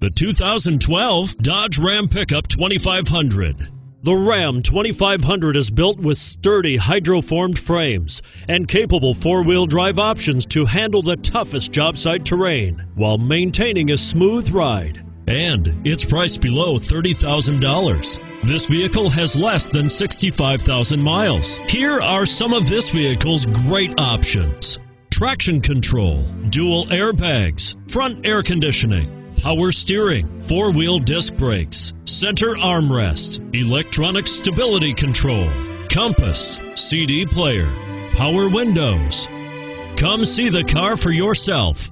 The 2012 Dodge Ram Pickup 2500. The Ram 2500 is built with sturdy hydroformed frames and capable four wheel drive options to handle the toughest job site terrain while maintaining a smooth ride. And it's priced below $30,000. This vehicle has less than 65,000 miles. Here are some of this vehicle's great options traction control, dual airbags, front air conditioning power steering, four wheel disc brakes, center armrest, electronic stability control, compass, CD player, power windows. Come see the car for yourself.